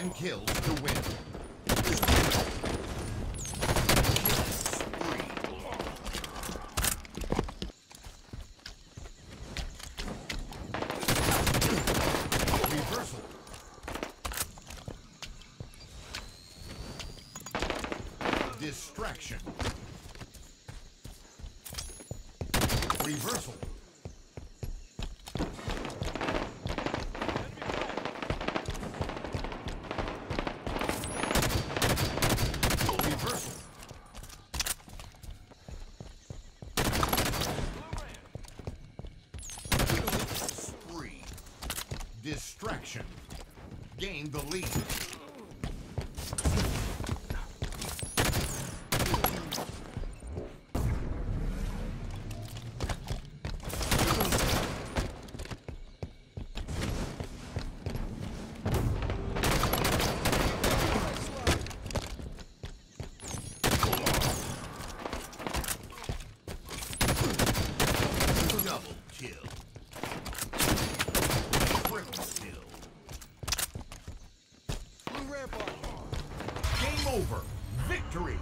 10 kills to win. Distraction. Reversal. Distraction. Gain the lead. Over. Victory.